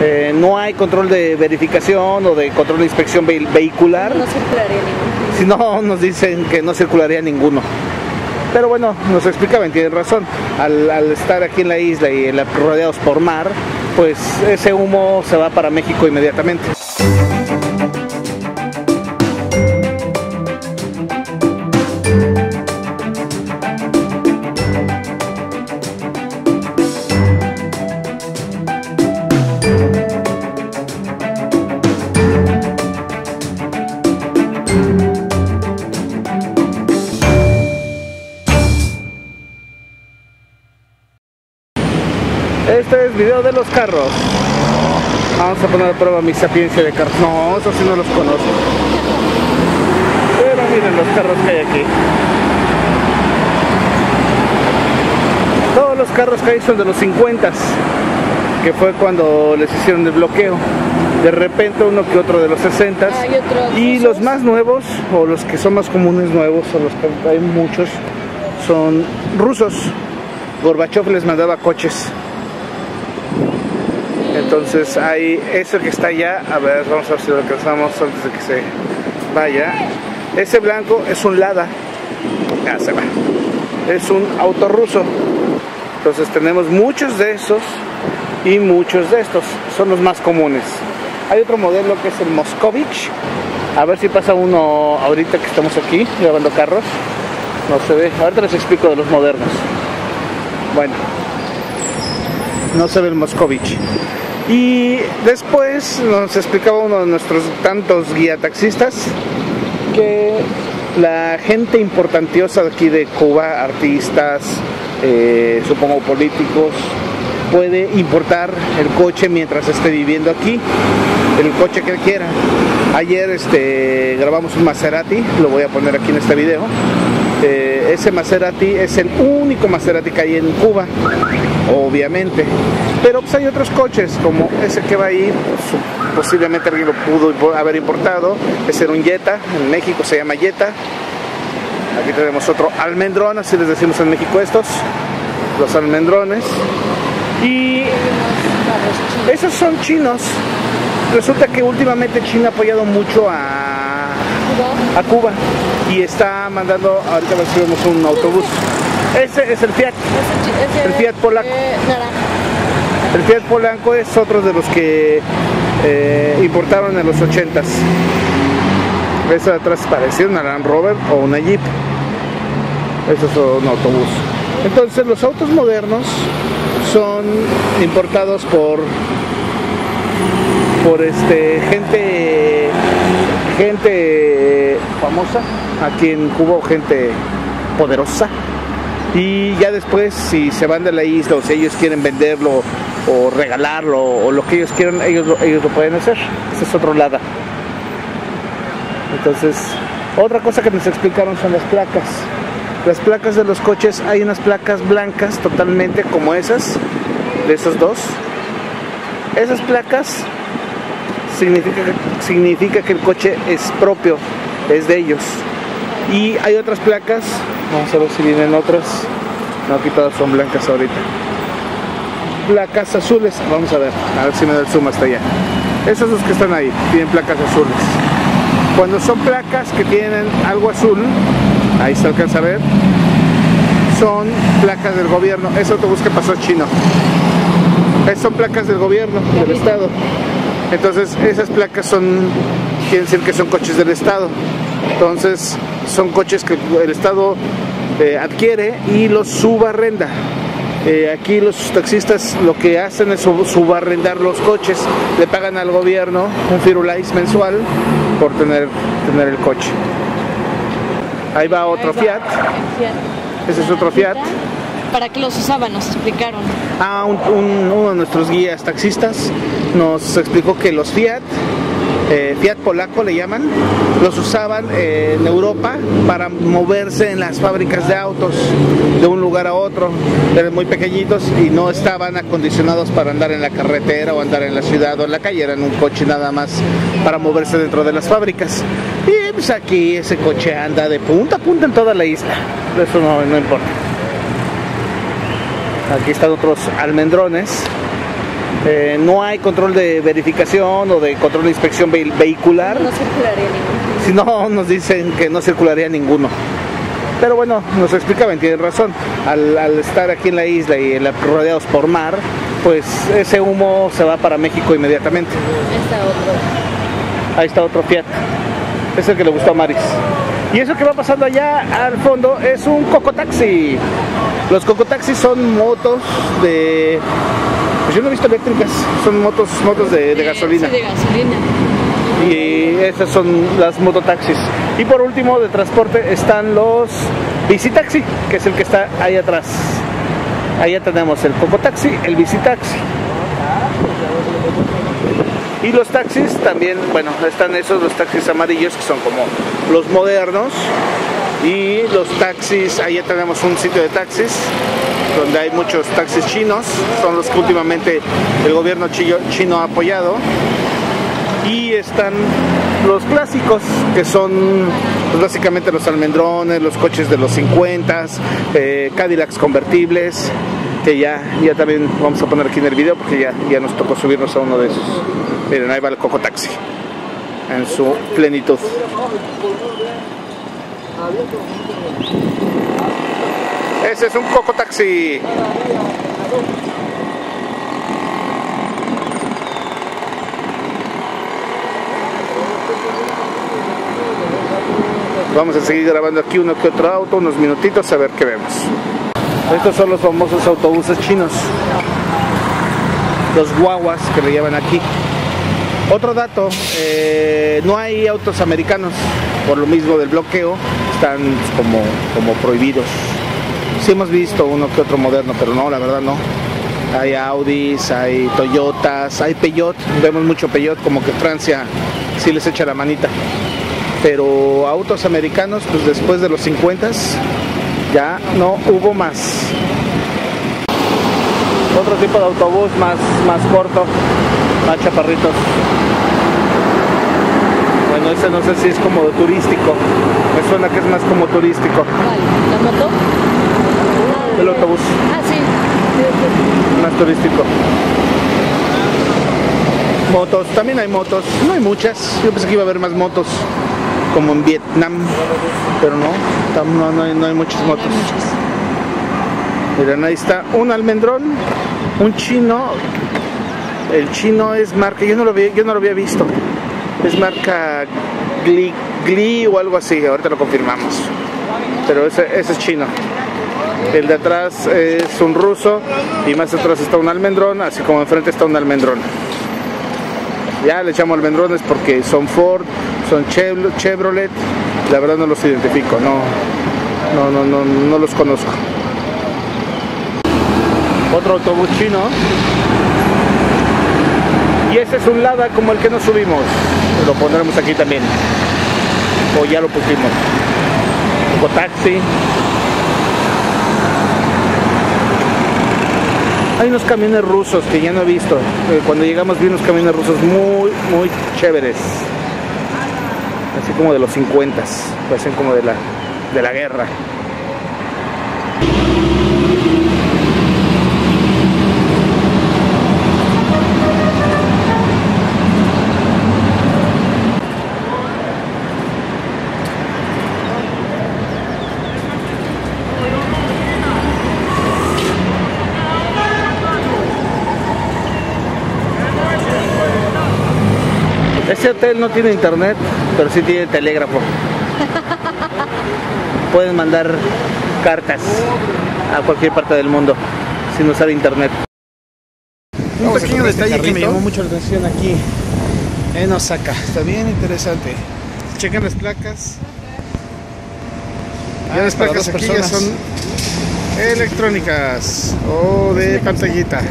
eh, no hay control de verificación o de control de inspección ve- vehicular. No circularía ningún. Si no, nos dicen que no circularía ninguno. Pero bueno, nos explicaban, tienen razón. Al, al estar aquí en la isla y en la- rodeados por mar, pues ese humo se va para México inmediatamente. Este es video de los carros. Vamos a poner a prueba mi sapiencia de carros. No, eso sí no los conozco. Pero miren los carros que hay aquí. Todos los carros que hay son de los 50 que fue cuando les hicieron el bloqueo. De repente uno que otro de los 60 Hay otros y los más nuevos o los que son más comunes nuevos o los que hay muchos son rusos. Gorbachev les mandaba coches. Entonces hay ese que está allá, a ver, vamos a ver si lo alcanzamos antes de que se vaya. Ese blanco es un Lada, ya se va. Es un auto ruso. Entonces tenemos muchos de esos y muchos de estos, son los más comunes. Hay otro modelo que es el Moscovich. A ver si pasa uno ahorita que estamos aquí grabando carros. No se ve. Ahorita les explico de los modernos. Bueno, no se ve el Moscovich. Y después nos explicaba uno de nuestros tantos guía taxistas que la gente importantiosa de aquí de Cuba, artistas, eh, supongo políticos, puede importar el coche mientras esté viviendo aquí, el coche que él quiera. Ayer este, grabamos un Maserati, lo voy a poner aquí en este video. Eh, ese Maserati es el único Maserati que hay en Cuba, obviamente. Pero pues hay otros coches, como ese que va ahí, pues, posiblemente alguien lo pudo haber importado. Ese era un Jetta, en México se llama Jetta. Aquí tenemos otro almendrón, así les decimos en México estos, los almendrones. Y esos son chinos. Resulta que últimamente China ha apoyado mucho a, a Cuba y está mandando, ahorita vemos un autobús. Ese es el Fiat. El Fiat Polaco. eh. El Fiat Polanco es otro de los que eh, importaron en los 80s. Ese de atrás parecía una Land Rover o una Jeep. Eso es un autobús. Entonces los autos modernos son importados por por este gente gente famosa aquí en Cuba gente poderosa y ya después si se van de la isla o si ellos quieren venderlo o regalarlo o lo que ellos quieran ellos lo, ellos lo pueden hacer. Ese es otro lado. Entonces otra cosa que nos explicaron son las placas. Las placas de los coches hay unas placas blancas totalmente como esas de esos dos. Esas placas significa, significa que el coche es propio, es de ellos. Y hay otras placas, vamos a ver si vienen otras. No, aquí todas son blancas ahorita. Placas azules, vamos a ver, a ver si me da el zoom hasta allá. Esos los que están ahí, tienen placas azules. Cuando son placas que tienen algo azul, ahí se alcanza a ver, son placas del gobierno. Ese autobús que pasó es chino. Esas son placas del gobierno, del estado. Entonces esas placas son, quieren decir que son coches del estado. Entonces son coches que el estado eh, adquiere y los subarrenda. Eh, aquí los taxistas lo que hacen es sub- subarrendar los coches, le pagan al gobierno un firulais mensual por tener, tener el coche. Ahí va otro Ahí va, Fiat. Fiat. Ese es otro Fiat. ¿Para qué los usaban? Nos explicaron. Ah, un- un- uno de nuestros guías taxistas nos explicó que los Fiat, eh, Fiat polaco le llaman, los usaban eh, en Europa para moverse en las fábricas de autos de un lugar a otro. Eran muy pequeñitos y no estaban acondicionados para andar en la carretera o andar en la ciudad o en la calle, eran un coche nada más para moverse dentro de las fábricas. Y pues aquí ese coche anda de punta a punta en toda la isla, eso no, no importa. Aquí están otros almendrones. Eh, no hay control de verificación o de control de inspección ve- vehicular. No circularía ningún. Si no, nos dicen que no circularía ninguno. Pero bueno, nos explicaban, tienen razón. Al, al estar aquí en la isla y en la- rodeados por mar, pues ese humo se va para México inmediatamente. Está otro. Ahí está otro Fiat. Es el que le gustó a Maris. Y eso que va pasando allá al fondo es un cocotaxi. Los cocotaxis son motos de. Pues yo no he visto eléctricas, son motos, motos de, de gasolina. Sí, de gasolina. Y esas son las mototaxis. Y por último, de transporte están los bicitaxi, que es el que está ahí atrás. Allá tenemos el cocotaxi, el bicitaxi. Y los taxis también, bueno, están esos, los taxis amarillos, que son como los modernos. Y los taxis, allá tenemos un sitio de taxis, donde hay muchos taxis chinos, son los que últimamente el gobierno chino ha apoyado y están los clásicos que son pues, básicamente los almendrones, los coches de los 50, eh, Cadillacs convertibles, que ya, ya también vamos a poner aquí en el video porque ya, ya nos tocó subirnos a uno de esos. Miren, ahí va el Coco Taxi en su plenitud. Ese es un Coco Taxi. Vamos a seguir grabando aquí uno que otro auto, unos minutitos a ver qué vemos. Estos son los famosos autobuses chinos. Los guaguas que le llaman aquí. Otro dato, eh, no hay autos americanos, por lo mismo del bloqueo, están como, como prohibidos. Sí hemos visto uno que otro moderno, pero no, la verdad no. Hay Audis, hay Toyotas, hay Peugeot, vemos mucho Peugeot, como que Francia sí les echa la manita. Pero autos americanos, pues después de los 50 ya no hubo más. Otro tipo de autobús más, más corto, más chaparritos. Bueno, ese no sé si es como turístico. Me suena que es más como turístico. ¿La moto? El autobús, Ah, sí. más turístico. Motos, también hay motos. No hay muchas. Yo pensé que iba a haber más motos. Como en Vietnam. Pero no, no, no hay, no hay muchas motos. Miren, ahí está un almendrón, un chino. El chino es marca, yo no lo había, yo no lo había visto. Es marca Glee, Glee o algo así, ahorita lo confirmamos. Pero ese, ese es chino. El de atrás es un ruso y más atrás está un almendrón, así como enfrente está un almendrón. Ya le echamos almendrones porque son Ford, son Chev- Chevrolet. La verdad no los identifico, no, no, no, no, los conozco. Otro autobús chino. Y ese es un Lada como el que nos subimos. Lo pondremos aquí también. O ya lo pusimos. taxi. Hay unos camiones rusos que ya no he visto. Eh, Cuando llegamos vi unos camiones rusos muy, muy chéveres. Así como de los 50, parecen como de la, de la guerra. Ese hotel no tiene internet, pero sí tiene telégrafo. Pueden mandar cartas a cualquier parte del mundo sin usar internet. Un pequeño este detalle que me llamó mucho la atención aquí en Osaka. Está bien interesante. Chequen las placas. Ah, Ya las placas aquí ya son electrónicas o de pantallita.